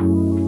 Thank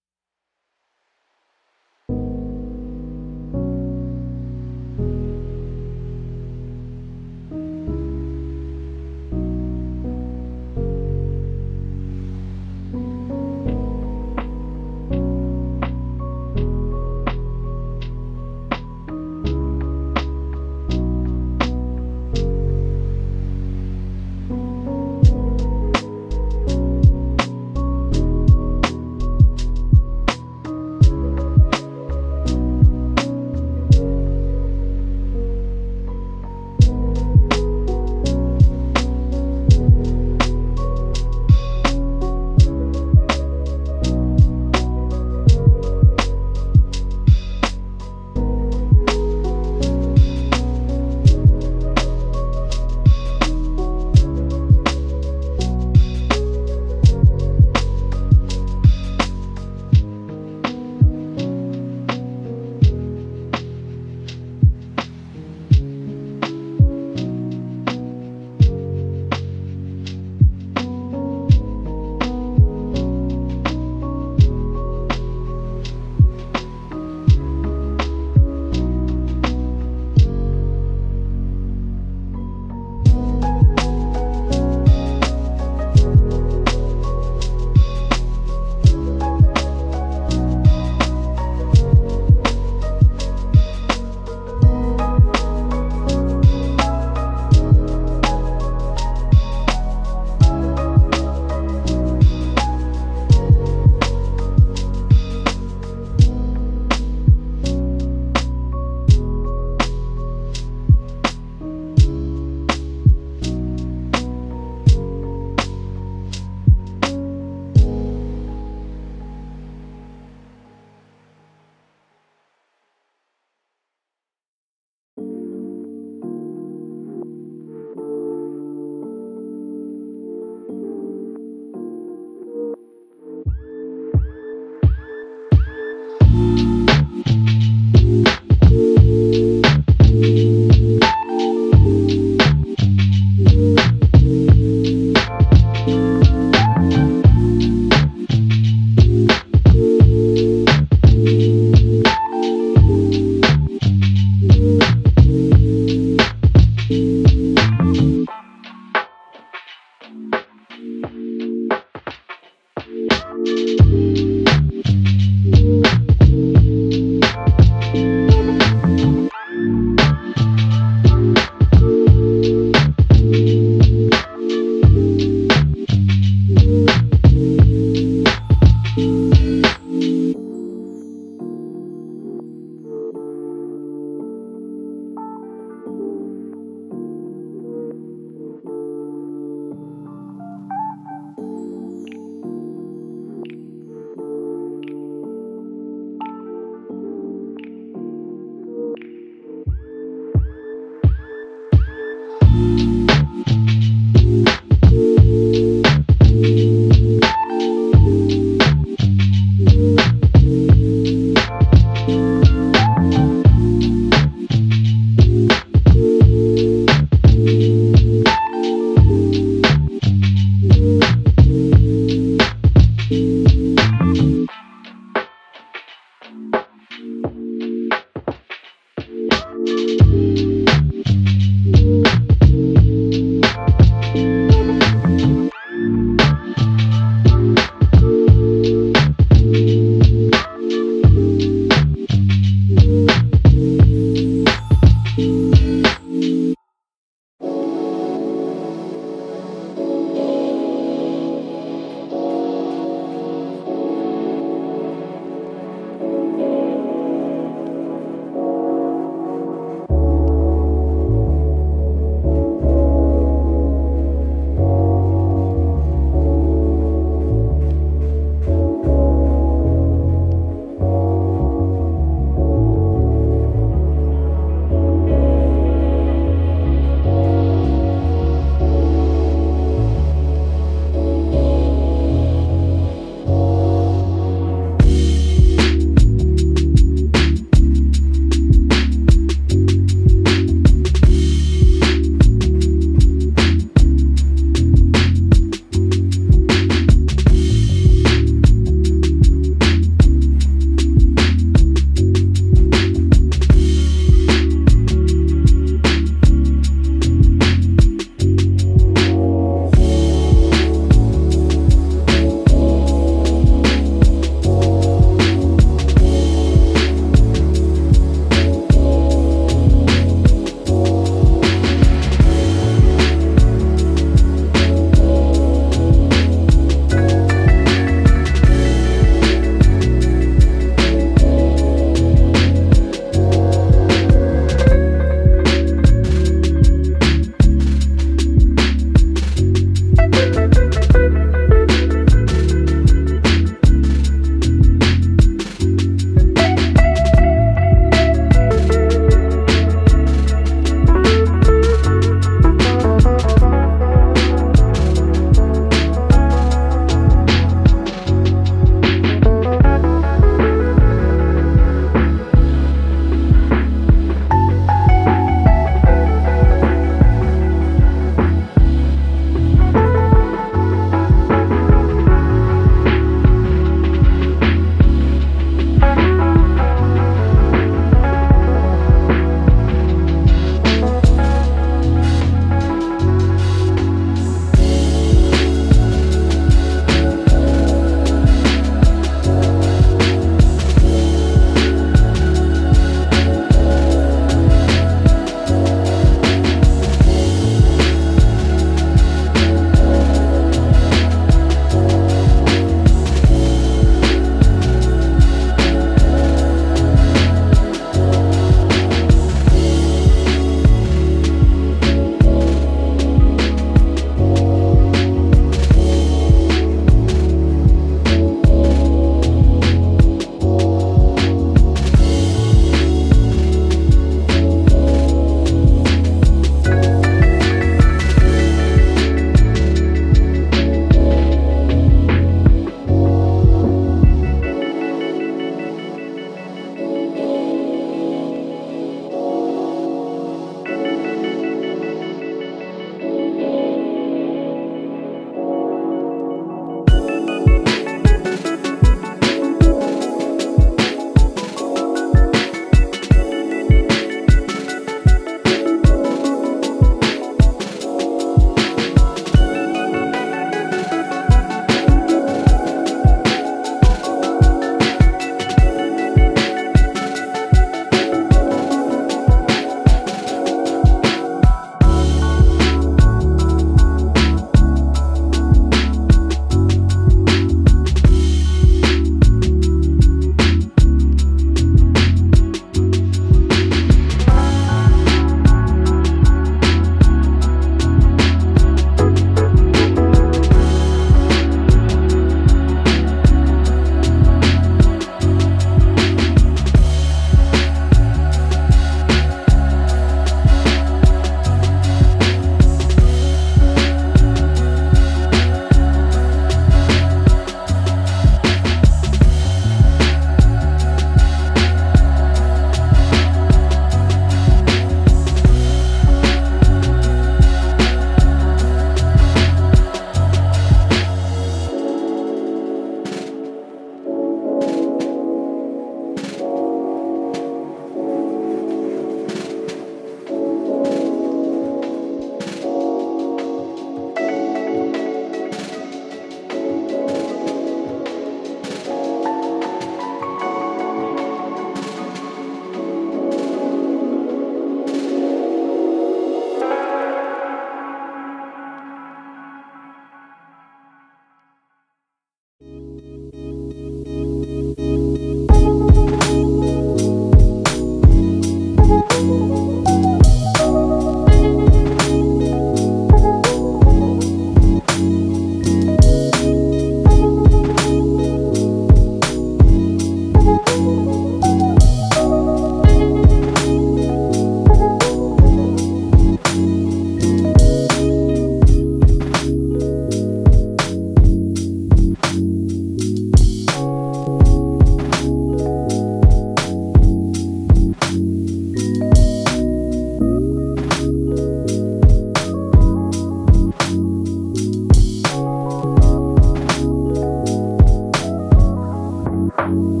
Bye.